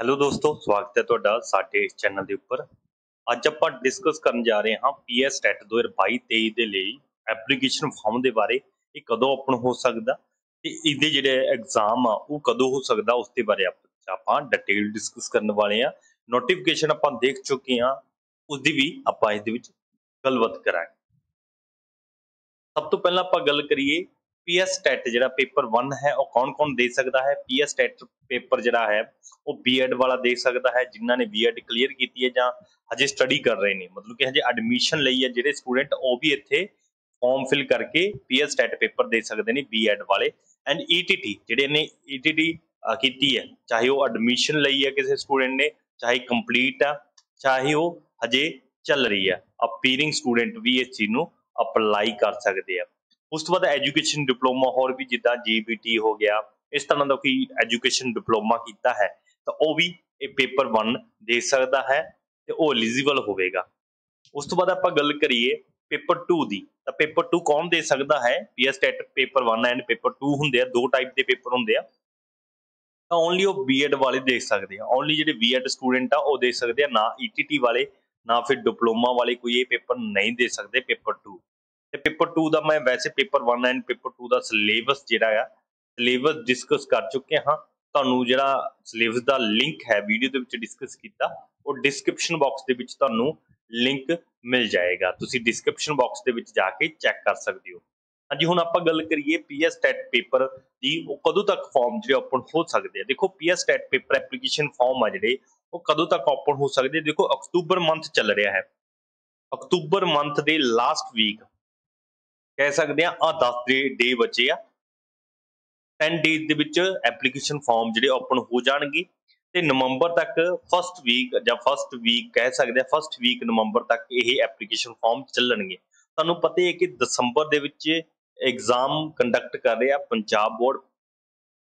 Hello ਦੋਸਤੋ, ਸਵਾਗਤ ਹੈ ਤੁਹਾਡਾ ਸਾਡੇ ਇਸ ਚੈਨਲ ਦੇ ਉੱਪਰ। ਅੱਜ ਆਪਾਂ ਡਿਸਕਸ ਕਰਨ ਜਾ ਰਹੇ ਹਾਂ ਪੀਐਸ ਟੈਟ 2022-23 ਦੇ ਲਈ ਐਪਲੀਕੇਸ਼ਨ ਫਾਰਮ ਦੇ ਬਾਰੇ, ਇਹ ਕਦੋਂ ਓਪਨ ਹੋ ਸਕਦਾ ਤੇ ਇਹਦੇ ਜਿਹੜੇ ਐਗਜ਼ਾਮ ਆ, ਉਹ ਕਦੋਂ ਹੋ ਸਕਦਾ ਉਸ ਦੇ ਬਾਰੇ ਆਪਾਂ ਡਿਟੇਲ ਡਿਸਕਸ ਕਰਨ ਵਾਲੇ ਆ ਨੋਟੀਫਿਕੇਸ਼ਨ ਆਪਾਂ ਦੇਖ ਚੁੱਕੇ ਹਾਂ ਉਸ ਦੀ ਵੀ ਆਪਾਂ ਇਸ ਦੇ ਵਿੱਚ ਗੱਲਬਾਤ ਕਰਾਂਗੇ। ਸਭ ਤੋਂ ਪਹਿਲਾਂ ਆਪਾਂ ਗੱਲ ਕਰੀਏ ਪੀਐਸ ਟੈਟ ਜਿਹੜਾ ਪੇਪਰ 1 ਹੈ, ਉਹ ਕੌਣ-ਕੌਣ ਦੇ ਸਕਦਾ ਹੈ? ਪੀਐਸ ਟੈਟ ਪੇਪਰ ਜਿਹੜਾ ਹੈ, ਉਹ ਬੀਐਡ ਵਾਲਾ ਦੇ ਸਕਦਾ ਹੈ, ਜਿਨ੍ਹਾਂ ਨੇ ਬੀਐਡ ਕਲੀਅਰ ਕੀਤੀ ਹੈ ਜਾਂ ਹਜੇ ਸਟੱਡੀ ਕਰ ਰਹੇ ਨੇ। ਮਤਲਬ ਕਿ ਹਜੇ ਐਡਮਿਸ਼ਨ ਲਈ ਹੈ ਜਿਹੜੇ ਸਟੂਡੈਂਟ ਉਹ ਵੀ ਇੱਥੇ ਫਾਰਮ ਫਿਲ ਕਰਕੇ ਪੀਐਸ ਟੈਟ ਪੇਪਰ ਦੇ ਸਕਦੇ ਨੇ ਬੀਐਡ ਵਾਲੇ। ਐਂਡ ਈਟੀਟੀ ਜਿਹੜੇ ਨੇ ਈਟੀਟੀ ਕੀਤੀ ਹੈ। ਚਾਹੇ ਉਹ ਐਡਮਿਸ਼ਨ ਲਈ ਹੈ ਕਿਸੇ ਸਟੂਡੈਂਟ ਨੇ, ਚਾਹੇ ਕੰਪਲੀਟ ਆ, ਚਾਹੇ ਉਹ ਹਜੇ ਚੱਲ ਰਹੀ ਹੈ। ਅਪੀਅਰਿੰਗ ਸਟੂਡੈਂਟ ਵੀ ਇਸ ਚੀਜ਼ ਨੂੰ ਅਪਲਾਈ ਕਰ ਸਕਦੇ ਆ। ਉਸ ਤੋਂ ਬਾਅਦ ਐਜੂਕੇਸ਼ਨ ਡਿਪਲੋਮਾ ਹੋਰ ਵੀ ਜਿੱਦਾਂ ਜੀਬੀਟੀ ਹੋ ਗਿਆ, ਇਸ ਤਰ੍ਹਾਂ ਦਾ ਕੋਈ ਐਜੂਕੇਸ਼ਨ ਡਿਪਲੋਮਾ ਕੀਤਾ ਹੈ, ਤਾਂ ਉਹ ਵੀ ਇਹ ਪੇਪਰ 1 ਦੇ ਸਕਦਾ ਹੈ ਤੇ ਉਹ ਐਲੀਜੀਬਲ ਹੋਵੇਗਾ। ਉਸ ਤੋਂ ਬਾਅਦ ਆਪਾਂ ਗੱਲ ਕਰੀਏ ਪੇਪਰ 2 ਦੀ, ਤਾਂ ਪੇਪਰ 2 ਕੌਣ ਦੇ ਸਕਦਾ ਹੈ? PS TET paper 1 and paper 2 ਹੁੰਦੇ ਆ, ਦੋ ਟਾਈਪ ਦੇ ਪੇਪਰ ਹੁੰਦੇ ਆ। ਤਾਂ ਓਨਲੀ ਉਹ ਬੀਐਡ ਵਾਲੇ ਦੇ ਸਕਦੇ ਆ ਓਨਲੀ ਜਿਹੜੇ ਬੀਐਡ ਸਟੂਡੈਂਟ ਆ, ਉਹ ਦੇ ਸਕਦੇ ਆ, ਨਾ ਈਟੀਟੀ ਵਾਲੇ, ਨਾ ਫਿਰ ਡਿਪਲੋਮਾ ਵਾਲੇ ਕੋਈ ਇਹ ਪੇਪਰ ਨਹੀਂ ਦੇ ਸਕਦੇ ਪੇਪਰ 2 ਪੇਪਰ 2 ਦਾ ਮੈਂ ਵੈਸੇ ਪੇਪਰ 1 ਐਂਡ ਪੇਪਰ 2 ਦਾ ਸਿਲੇਬਸ ਜਿਹੜਾ ਆ ਸਿਲੇਬਸ ਡਿਸਕਸ ਕਰ ਚੁੱਕੇ ਹਾਂ। ਤੁਹਾਨੂੰ ਜਿਹੜਾ ਸਿਲੇਬਸ ਦਾ ਲਿੰਕ ਹੈ ਵੀਡੀਓ ਦੇ ਵਿੱਚ ਡਿਸਕਸ ਕੀਤਾ, ਉਹ ਡਿਸਕ੍ਰਿਪਸ਼ਨ ਬਾਕਸ ਦੇ ਵਿੱਚ ਤੁਹਾਨੂੰ ਲਿੰਕ ਮਿਲ ਜਾਏਗਾ। ਤੁਸੀਂ ਡਿਸਕ੍ਰਿਪਸ਼ਨ ਬਾਕਸ ਦੇ ਵਿੱਚ ਜਾ ਕੇ ਚੈੱਕ ਕਰ ਸਕਦੇ ਹੋ। ਹਾਂਜੀ, ਹੁਣ ਆਪਾਂ ਗੱਲ ਕਰੀਏ ਪੀਐਸ ਟੈਟ ਪੇਪਰ ਦੀ, ਉਹ ਕਦੋਂ ਤੱਕ ਫਾਰਮ ਜਿਹੜੇ ਓਪਨ ਹੋ ਸਕਦੇ ਆ? ਦੇਖੋ PS TET paper application form ਆ ਜਿਹੜੇ, ਉਹ ਕਦੋਂ ਤੱਕ ਓਪਨ ਹੋ ਸਕਦੇ ਦੇਖੋ, ਅਕਤੂਬਰ ਮੰਥ ਚੱਲ ਰਿਹਾ ਹੈ। ਅਕਤੂਬਰ ਮੰਥ ਦੇ ਲਾਸਟ ਵੀਕ ਕਹਿ ਸਕਦੇ ਆ ਆ 10 ਦੇ ਡੇ ਬਚੇ ਆ। 10 ਡੇਜ਼ ਦੇ ਵਿੱਚ ਐਪਲੀਕੇਸ਼ਨ ਫਾਰਮ ਜਿਹੜੇ ਓਪਨ ਹੋ ਜਾਣਗੇ ਤੇ ਨਵੰਬਰ ਤੱਕ ਫਸਟ ਵੀਕ ਜਾਂ ਫਸਟ ਵੀਕ ਕਹਿ ਸਕਦੇ ਆ ਫਸਟ ਵੀਕ ਨਵੰਬਰ ਤੱਕ ਇਹ ਐਪਲੀਕੇਸ਼ਨ ਫਾਰਮ ਚੱਲਣਗੇ। ਤੁਹਾਨੂੰ ਪਤਾ ਹੈ ਕਿ ਦਸੰਬਰ ਦੇ ਵਿੱਚ ਐਗਜ਼ਾਮ ਕੰਡਕਟ ਕਰ ਰਿਹਾ Punjab board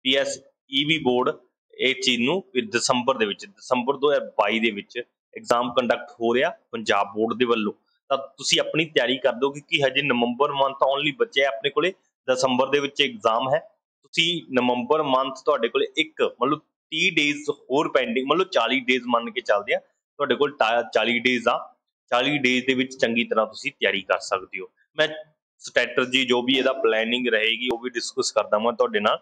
PS EB board ਇਹ ਚੀਜ਼ ਨੂੰ ਦਸੰਬਰ ਦੇ ਵਿੱਚ, ਦਸੰਬਰ 2022 ਦੇ ਵਿੱਚ ਐਗਜ਼ਾਮ ਕੰਡਕਟ ਹੋ ਰਿਹਾ ਪੰਜਾਬ ਬੋਰਡ ਦੇ ਵੱਲੋਂ। ਤਾਂ ਤੁਸੀਂ ਆਪਣੀ ਤਿਆਰੀ ਕਰ ਦਿਓ ਕਿਉਂਕਿ ਹਜੇ ਨਵੰਬਰ ਮੰਥ ਓਨਲੀ ਬਚਿਆ ਆਪਣੇ ਕੋਲੇ। ਦਸੰਬਰ ਦੇ ਵਿੱਚ ਐਗਜ਼ਾਮ ਹੈ। ਤੁਸੀਂ ਨਵੰਬਰ ਮੰਥ ਤੁਹਾਡੇ ਕੋਲੇ ਇੱਕ, ਮਤਲਬ 30 ਡੇਜ਼ ਹੋਰ ਪੈਂਡਿੰਗ ਮਤਲਬ 40 ਡੇਜ਼ ਮੰਨ ਕੇ ਚੱਲਦੇ ਆ। ਤੁਹਾਡੇ ਕੋਲ 40 ਡੇਜ਼ ਆ। 40 ਡੇਜ਼ ਦੇ ਵਿੱਚ ਚੰਗੀ ਤਰ੍ਹਾਂ ਤੁਸੀਂ ਤਿਆਰੀ ਕਰ ਸਕਦੇ ਹੋ। ਮੈਂ ਸਟ੍ਰੈਟਜੀ ਜੋ ਵੀ ਇਹਦਾ ਪਲੈਨਿੰਗ ਰਹੇਗੀ, ਉਹ ਵੀ ਡਿਸਕਸ ਕਰਦਾ ਮੈਂ ਤੁਹਾਡੇ ਨਾਲ।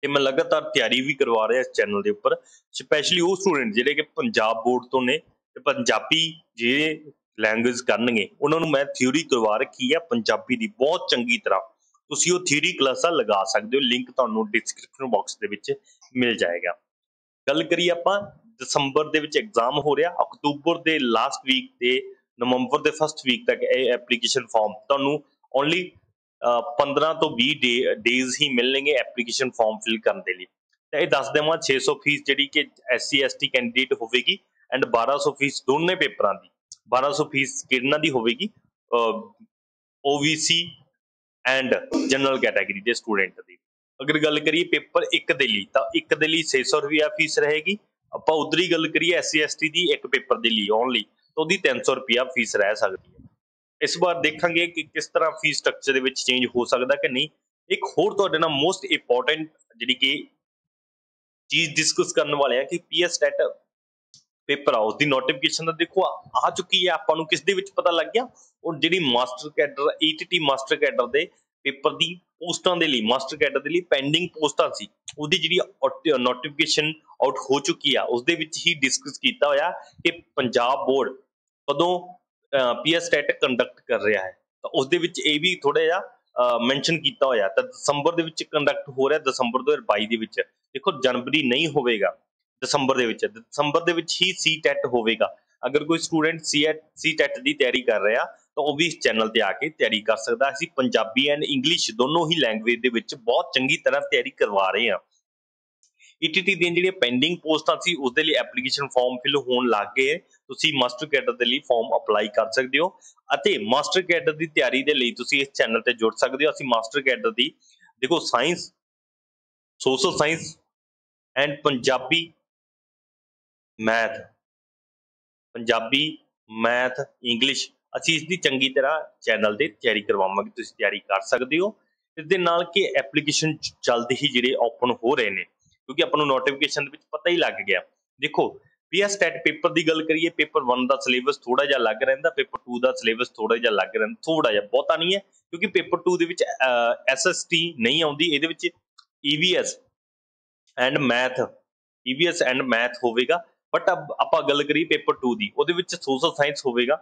ਤੇ ਮੈਂ ਲਗਾਤਾਰ ਤਿਆਰੀ ਵੀ ਕਰਵਾ ਰਿਹਾ ਇਸ ਚੈਨਲ ਦੇ ਉੱਪਰ। ਸਪੈਸ਼ਲੀ ਉਹ ਸਟੂਡੈਂਟ ਜਿਹੜੇ ਕਿ ਪੰਜਾਬ ਬੋਰਡ ਤੋਂ ਨੇ। ਤੇ ਪੰਜਾਬੀ ਜਿਹੜੇ ਲੈਂਗੁਏਜ ਕਰਨਗੇ, ਉਹਨਾਂ ਨੂੰ ਮੈਂ ਥਿਊਰੀ ਕਰਵਾ ਰੱਖੀ ਹੈ ਪੰਜਾਬੀ ਦੀ, ਬਹੁਤ ਚੰਗੀ ਤਰ੍ਹਾਂ। ਤੁਸੀਂ ਉਹ ਥਿਊਰੀ ਕਲਾਸਾਂ ਲਗਾ ਸਕਦੇ ਹੋ ਲਿੰਕ ਤੁਹਾਨੂੰ ਡਿਸਕ੍ਰਿਪਸ਼ਨ ਬਾਕਸ ਦੇ ਵਿੱਚ ਮਿਲ ਜਾਏਗਾ। ਗੱਲ ਕਰੀਏ ਆਪਾਂ, ਦਸੰਬਰ ਦੇ ਵਿੱਚ ਐਗਜ਼ਾਮ ਹੋ ਰਿਹਾ, ਅਕਤੂਬਰ ਦੇ ਲਾਸਟ ਵੀਕ ਤੇ ਨਵੰਬਰ ਦੇ ਫਸਟ ਵੀਕ ਤੱਕ ਇਹ ਐਪਲੀਕੇਸ਼ਨ ਫਾਰਮ ਤੁਹਾਨੂੰ ਓਨਲੀ 15 ਤੋਂ 20 ਡੇਜ਼ ਹੀ ਮਿਲਣਗੇ ਐਪਲੀਕੇਸ਼ਨ ਫਾਰਮ ਫਿਲ ਕਰਨ ਦੇ ਲਈ। ਤੇ ਇਹ ਦੱਸ ਦੇਵਾਂ 600 ਫੀਸ ਜਿਹੜੀ ਕਿ ਐਸਸੀ ਐਸਟੀ ਕੈਂਡੀਡੇਟ ਹੋਵੇਗੀ ਐਂਡ 1200 ਫੀਸ ਦੋਨੇ ਪੇਪਰਾਂ ਦੀ। 1200 ਫੀਸ ਕਿਹਨਾਂ ਦੀ ਹੋਵੇਗੀ? OBC ਐਂਡ ਜਨਰਲ ਕੈਟਾਗਰੀ ਦੇ ਸਟੂਡੈਂਟ ਦੀ। ਅਗਰ ਗੱਲ ਕਰੀਏ ਪੇਪਰ 1 ਦੇ ਲਈ, ਤਾਂ 1 ਦੇ ਲਈ 600 ਰੁਪਿਆ ਫੀਸ ਰਹੇਗੀ। ਆਪਾਂ ਉਧਰੀ ਗੱਲ ਕਰੀਏ ਐਸਸੀ ਐਸਟੀ ਦੀ ਇੱਕ ਪੇਪਰ ਦੇ ਲਈ ਓਨਲੀ ਤਾਂ ਉਹਦੀ 300 ਰੁਪਿਆ ਫੀਸ ਰਹਿ ਸਕਦੀ ਹੈ। ਇਸ ਵਾਰ ਦੇਖਾਂਗੇ ਕਿ ਕਿਸ ਤਰ੍ਹਾਂ ਫੀਸ ਸਟਰਕਚਰ ਦੇ ਵਿੱਚ ਚੇਂਜ ਹੋ ਸਕਦਾ ਕਿ ਨਹੀਂ। ਇੱਕ ਹੋਰ ਤੁਹਾਡੇ ਨਾਲ ਮੋਸਟ ਇੰਪੋਰਟੈਂਟ ਜਿਹੜੀ ਕਿ ਚੀਜ਼ ਡਿਸਕਸ ਕਰਨ ਵਾਲੇ ਆ ਕਿ ਪੀਐਸ ਟੈਟ ਪੇਪਰ ਆਉਸ ਦੀ ਨੋਟੀਫਿਕੇਸ਼ਨ ਦਾ ਦੇਖੋ ਆ ਚੁੱਕੀ ਹੈ, ਆਪਾਂ ਨੂੰ ਕਿਸ ਦੇ ਵਿੱਚ ਪਤਾ ਲੱਗ ਗਿਆ? ਉਹ ਜਿਹੜੀ master cadre ETT master cadre ਦੇ ਪੇਪਰ ਦੀ ਪੋਸਟਾਂ ਦੇ ਲਈ ਮਾਸਟਰ ਕੈਡਰ ਦੇ ਲਈ ਪੈਂਡਿੰਗ ਪੋਸਟਾਂ ਸੀ। ਉਹਦੀ ਜਿਹੜੀ ਨੋਟੀਫਿਕੇਸ਼ਨ ਆਊਟ ਹੋ ਚੁੱਕੀ ਆ ਉਸ ਦੇ ਵਿੱਚ ਹੀ ਡਿਸਕਸ ਕੀਤਾ ਹੋਇਆ ਕਿ ਪੰਜਾਬ ਬੋਰਡ ਕਦੋਂ ਪੀਐਸ ਟੈਟ ਕੰਡਕਟ ਕਰ ਰਿਹਾ ਹੈ। ਤਾਂ ਉਸ ਦੇ ਵਿੱਚ ਇਹ ਵੀ ਥੋੜਾ ਜਿਹਾ ਮੈਂਸ਼ਨ ਕੀਤਾ ਹੋਇਆ। ਤਾਂ ਦਸੰਬਰ ਦੇ ਵਿੱਚ ਕੰਡਕਟ ਹੋ ਰਿਹਾ, ਦਸੰਬਰ 2022 ਦੇ ਵਿੱਚ। ਦੇਖੋ, ਜਨਵਰੀ ਨਹੀਂ ਹੋਵੇਗਾ। ਦਸੰਬਰ ਦੇ ਵਿੱਚ ਦਸੰਬਰ ਦੇ ਵਿੱਚ ਹੀ ਸੀ ਟੈਟ ਹੋਵੇਗਾ। ਅਗਰ ਕੋਈ ਸਟੂਡੈਂਟ ਸੀ ਸੀ ਟੈਟ ਦੀ ਤਿਆਰੀ ਕਰ ਰਿਹਾ, ਤਾਂ ਉਹ ਵੀ ਇਸ ਚੈਨਲ ਤੇ ਆ ਕੇ ਤਿਆਰੀ ਕਰ ਸਕਦਾ ਅਸੀਂ ਪੰਜਾਬੀ ਐਂਡ ਇੰਗਲਿਸ਼ ਦੋਨੋਂ ਹੀ ਲੈਂਗੁਏਜ ਦੇ ਵਿੱਚ ਬਹੁਤ ਚੰਗੀ ਤਰ੍ਹਾਂ ਤਿਆਰੀ ਕਰਵਾ ਰਹੇ ਹਾਂ। ਈਟੀਟੀ ਦੀਆਂ ਜਿਹੜੀਆਂ ਪੈਂਡਿੰਗ ਪੋਸਟਾਂ ਸੀ ਉਸ ਦੇ ਲਈ ਐਪਲੀਕੇਸ਼ਨ ਫਾਰਮ ਫਿਲ ਹੋਣ ਲੱਗ ਗਏ ਤੁਸੀਂ ਮਾਸਟਰ ਕੈਡਰ ਦੇ ਲਈ ਫਾਰਮ ਅਪਲਾਈ ਕਰ ਸਕਦੇ ਹੋ। ਅਤੇ ਮਾਸਟਰ ਕੈਡਰ ਦੀ ਤਿਆਰੀ ਦੇ ਲਈ ਤੁਸੀਂ ਇਸ ਚੈਨਲ ਤੇ ਜੁੜ ਸਕਦੇ ਹੋ। ਅਸੀਂ ਮਾਸਟਰ ਕੈਡਰ ਦੀ, ਦੇਖੋ science social science and Punjabi math Punjabi math English ਅਸੀਂ ਇਸ ਦੀ ਚੰਗੀ ਤਰ੍ਹਾਂ ਚੈਨਲ ਤੇ ਤਿਆਰੀ ਕਰਵਾਵਾਂਗੇ, ਤੁਸੀਂ ਤਿਆਰੀ ਕਰ ਸਕਦੇ ਹੋ। ਇਸ ਦੇ ਨਾਲ ਕਿ ਐਪਲੀਕੇਸ਼ਨ ਜਲਦ ਹੀ ਜਿਹੜੇ ਓਪਨ ਹੋ ਰਹੇ ਨੇ, ਕਿਉਂਕਿ ਆਪਾਂ ਨੂੰ ਨੋਟੀਫਿਕੇਸ਼ਨ ਦੇ ਵਿੱਚ ਪਤਾ ਹੀ ਲੱਗ ਗਿਆ। ਦੇਖੋ ਪੀਐਸ ਟੈਟ ਪੇਪਰ ਦੀ ਗੱਲ ਕਰੀਏ ਪੇਪਰ 1 ਦਾ ਸਿਲੇਬਸ ਥੋੜਾ ਜਿਹਾ ਲੱਗ ਰਹਿੰਦਾ ਪੇਪਰ 2 ਦਾ ਸਿਲੇਬਸ ਥੋੜਾ ਜਿਹਾ ਲੱਗ ਰਹਿੰਦਾ ਥੋੜਾ ਜਿਹਾ ਬਹੁਤਾ ਨਹੀਂ ਹੈ, ਕਿਉਂਕਿ ਪੇਪਰ 2 ਦੇ ਵਿੱਚ ਐਸਐਸਟੀ ਨਹੀਂ ਆਉਂਦੀ, ਇਹਦੇ ਵਿੱਚ EVS and math EVS and math ਹੋਵੇਗਾ। ਬਟ ਆਪਾਂ ਗੱਲ ਕਰੀਏ ਪੇਪਰ 2 ਦੀ ਉਹਦੇ ਵਿੱਚ ਸੋਸ਼ਲ ਸਾਇੰਸ ਹੋਵੇਗਾ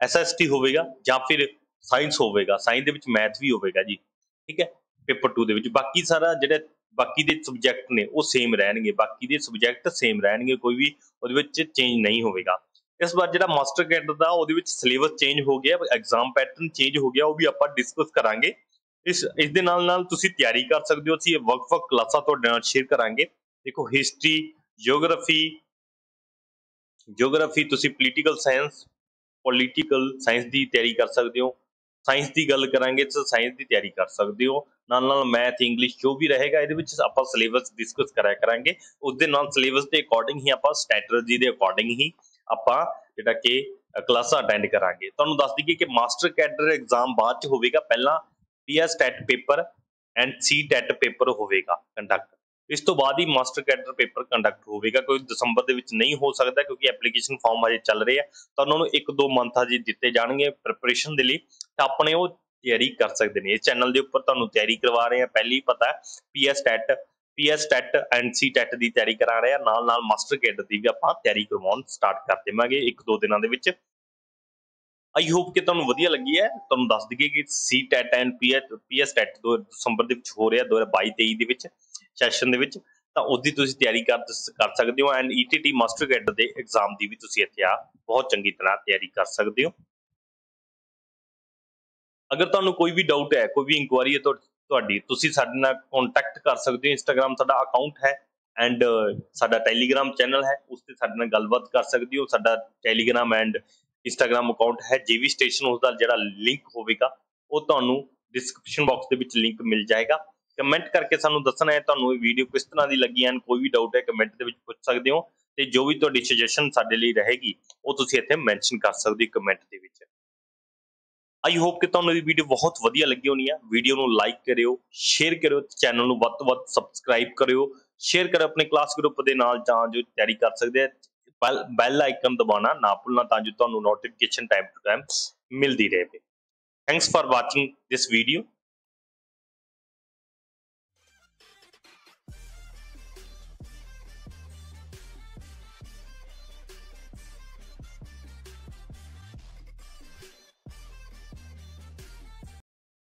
ਐਸਐਸਟੀ ਹੋਵੇਗਾ ਜਾਂ ਫਿਰ ਸਾਇੰਸ ਹੋਵੇਗਾ ਸਾਇੰਸ ਦੇ ਵਿੱਚ ਮੈਥ ਵੀ ਹੋਵੇਗਾ ਜੀ ਠੀਕ ਹੈ ਪੇਪਰ 2 ਦੇ ਵਿੱਚ ਬਾਕੀ ਸਾਰਾ ਜਿਹੜੇ ਬਾਕੀ ਦੇ ਸਬਜੈਕਟ ਨੇ ਉਹ ਸੇਮ ਰਹਿਣਗੇ ਬਾਕੀ ਦੇ ਸਬਜੈਕਟ ਸੇਮ ਰਹਿਣਗੇ ਕੋਈ ਵੀ ਉਹਦੇ ਵਿੱਚ ਚੇਂਜ ਨਹੀਂ ਹੋਵੇਗਾ ਇਸ ਵਾਰ ਜਿਹੜਾ ਮਾਸਟਰ ਕੈਡਰ ਦਾ ਉਹਦੇ ਵਿੱਚ ਸਿਲੇਬਸ ਚੇਂਜ ਹੋ ਗਿਆ ਐਗਜ਼ਾਮ ਪੈਟਰਨ ਚੇਂਜ ਹੋ ਗਿਆ ਉਹ ਵੀ ਆਪਾਂ ਡਿਸਕਸ ਕਰਾਂਗੇ ਇਸ ਇਸ ਦੇ ਨਾਲ ਨਾਲ ਤੁਸੀਂ ਤਿਆਰੀ ਕਰ ਸਕਦੇ ਹੋ ਅਸੀਂ ਇਹ ਵਕ ਕਲਾਸਾਂ ਤੁਹਾਡੇ ਨਾਲ ਸ਼ੇਅਰ ਕਰਾਂਗੇ ਦੇਖੋ ਹਿਸਟਰੀ ਜੀਓਗ੍ਰਾਫੀ ਜੀਓਗ੍ਰਾਫੀ ਤੁਸੀਂ ਪੋਲੀਟੀਕਲ ਸਾਇੰਸ ਪੋਲੀਟੀਕਲ ਸਾਇੰਸ ਦੀ ਤਿਆਰੀ ਕਰ ਸਕਦੇ ਹੋ। ਸਾਇੰਸ ਦੀ ਗੱਲ ਕਰਾਂਗੇ ਤਾਂ ਸਾਇੰਸ ਦੀ ਤਿਆਰੀ ਕਰ ਸਕਦੇ ਹੋ। ਨਾਲ ਨਾਲ ਮੈਥ ਇੰਗਲਿਸ਼ ਜੋ ਵੀ ਰਹੇਗਾ, ਇਹਦੇ ਵਿੱਚ ਆਪਾਂ ਸਿਲੇਬਸ ਡਿਸਕਸ ਕਰਿਆ ਕਰਾਂਗੇ। ਉਸ ਦੇ ਨਾਲ ਸਿਲੇਬਸ ਦੇ ਅਕੋਰਡਿੰਗ ਹੀ ਆਪਾਂ ਸਟ੍ਰੈਟਜੀ ਦੇ ਅਕੋਰਡਿੰਗ ਹੀ ਆਪਾਂ ਜਿਹੜਾ ਕਿ ਕਲਾਸਾਂ ਅਟੈਂਡ ਕਰਾਂਗੇ। ਤੁਹਾਨੂੰ ਦੱਸ ਦਈਏ ਕਿ ਮਾਸਟਰ ਕੈਡਰ ਐਗਜ਼ਾਮ ਬਾਅਦ ਚ ਹੋਵੇਗਾ। ਪਹਿਲਾਂ PS TET paper and C TET paper ਹੋਵੇਗਾ ਕੰਡਕਟ ਇਸ ਤੋਂ ਬਾਅਦ ਹੀ ਮਾਸਟਰ ਕੈਡਰ ਪੇਪਰ ਕੰਡਕਟ ਹੋਵੇਗਾ, ਕੋਈ ਦਸੰਬਰ ਦੇ ਵਿੱਚ ਨਹੀਂ ਹੋ ਸਕਦਾ ਕਿਉਂਕਿ ਐਪਲੀਕੇਸ਼ਨ ਫਾਰਮ ਅਜੇ ਚੱਲ ਰਹੇ ਆ, ਤਾਂ ਉਹਨਾਂ ਨੂੰ ਇੱਕ ਦੋ ਮੰਥ ਅਜੇ ਦਿੱਤੇ ਜਾਣਗੇ ਪ੍ਰਿਪਰੇਸ਼ਨ ਦੇ ਲਈ, ਤਾਂ ਆਪਣੇ ਉਹ ਤਿਆਰੀ ਕਰ ਸਕਦੇ ਨੇ। ਇਸ ਚੈਨਲ ਦੇ ਉੱਪਰ ਤੁਹਾਨੂੰ ਤਿਆਰੀ ਕਰਵਾ ਰਹੇ ਆ, ਪਹਿਲੀ ਪਤਾ PS TET PS TET and TET ਦੀ ਤਿਆਰੀ ਕਰਾ ਰਹੇ ਆ, ਨਾਲ ਨਾਲ ਮਾਸਟਰ ਕੈਡਰ ਦੀ ਵੀ ਆਪਾਂ ਤਿਆਰੀ ਕਰਵਾਉਣ ਸਟਾਰਟ ਕਰ ਦੇਵਾਂਗੇ ਇੱਕ ਦੋ ਦਿਨਾਂ ਦੇ ਵਿੱਚ। ਆਈ ਹੋਪ ਕਿ ਤੁਹਾਨੂੰ ਵਧੀਆ ਲੱਗੀ ਹੈ। ਤੁਹਾਨੂੰ ਦੱਸ ਦਈਏ ਕਿ C TET and PS TET ਦੋ ਦਸੰਬਰ ਦੇ ਵਿੱਚ ਹੋ ਰਿਹਾ 2022 23 ਦੇ ਵਿੱਚ। ਸੈਸ਼ਨ ਦੇ ਵਿੱਚ, ਤਾਂ ਉਹਦੀ ਤੁਸੀਂ ਤਿਆਰੀ ਕਰ ਕਰ ਸਕਦੇ ਹੋ ਐਂਡ ਈਟੀਟੀ ਮਾਸਟਰ ਕੈਡਰ ਦੇ ਐਗਜ਼ਾਮ ਦੀ ਵੀ ਤੁਸੀਂ ਇੱਥੇ ਆ ਬਹੁਤ ਚੰਗੀ ਤਰ੍ਹਾਂ ਤਿਆਰੀ ਕਰ ਸਕਦੇ ਹੋ। ਅਗਰ ਤੁਹਾਨੂੰ ਕੋਈ ਵੀ ਡਾਊਟ ਹੈ, ਕੋਈ ਵੀ ਇਨਕੁਆਰੀ ਹੈ ਤੁਹਾਡੀ, ਤੁਸੀਂ ਸਾਡੇ ਨਾਲ ਕੰਟੈਕਟ ਕਰ ਸਕਦੇ ਹੋ ਇੰਸਟਾਗ੍ਰam ਸਾਡਾ ਅਕਾਊਂਟ ਹੈ ਐਂਡ ਸਾਡਾ ਟੈਲੀਗ੍ਰam ਚੈਨਲ ਹੈ, ਉਸ ਤੇ ਸਾਡੇ ਨਾਲ ਗੱਲਬਾਤ ਕਰ ਸਕਦੇ ਹੋ, ਸਾਡਾ ਟੈਲੀਗ੍ਰam ਐਂਡ ਇੰਸਟਾਗ੍ਰam ਅਕਾਊਂਟ ਹੈ ਜੀਵੀ ਸਟੇਸ਼ਨ ਉਸ ਦਾ ਜਿਹੜਾ ਲਿੰਕ ਹੋਵੇਗਾ, ਉਹ ਤੁਹਾਨੂੰ ਡਿਸਕ੍ਰਿਪਸ਼ਨ ਬਾਕਸ ਦੇ ਵਿੱਚ ਲਿੰਕ ਮਿਲ ਜਾਏਗਾ। ਕਮੈਂਟ ਕਰਕੇ ਸਾਨੂੰ ਦੱਸਣਾ ਹੈ। ਤੁਹਾਨੂੰ ਇਹ ਵੀਡੀਓ ਕਿਸ ਤਰ੍ਹਾਂ ਦੀ ਲੱਗੀ ਐਂਡ ਕੋਈ ਵੀ ਡਾਊਟ ਹੈ ਕਮੈਂਟ ਦੇ ਵਿੱਚ ਪੁੱਛ ਸਕਦੇ ਹੋ। ਤੇ ਜੋ ਵੀ ਤੁਹਾਡੀ ਸੁਜੈਸ਼ਨ ਸਾਡੇ ਲਈ ਰਹੇਗੀ, ਉਹ ਤੁਸੀਂ ਇੱਥੇ ਮੈਂਸ਼ਨ ਕਰ ਸਕਦੇ ਹੋ ਕਮੈਂਟ ਦੇ ਵਿੱਚ। ਆਈ ਹੋਪ ਕਿ ਤੁਹਾਨੂੰ ਇਹ ਵੀਡੀਓ ਬਹੁਤ ਵਧੀਆ ਲੱਗੀ ਹੋਣੀ ਹੈ। ਵੀਡੀਓ ਨੂੰ ਲਾਈਕ ਕਰਿਓ ਸ਼ੇਅਰ ਕਰਿਓ ਚੈਨਲ ਨੂੰ ਵੱਧ ਤੋਂ ਵੱਧ ਸਬਸਕ੍ਰਾਈਬ ਕਰਿਓ। ਸ਼ੇਅਰ ਕਰੋ ਆਪਣੇ ਕਲਾਸ ਗਰੁੱਪ ਦੇ ਨਾਲ ਤਾਂ ਜੋ ਤਿਆਰੀ ਕਰ ਸਕਦੇ ਆ ਬੈਲ ਆਈਕਨ ਦਬਾਉਣਾ ਨਾ ਭੁੱਲਣਾ ਤਾਂ ਜੋ ਤੁਹਾਨੂੰ ਨੋਟੀਫਿਕੇਸ਼ਨ ਟਾਈਮ ਟੂ ਟਾਈਮ ਮਿਲਦੀ ਰਹੇ। Thanks for watching this video